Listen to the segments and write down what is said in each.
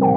Thank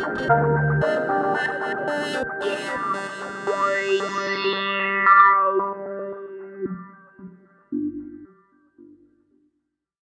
Yeah, boy.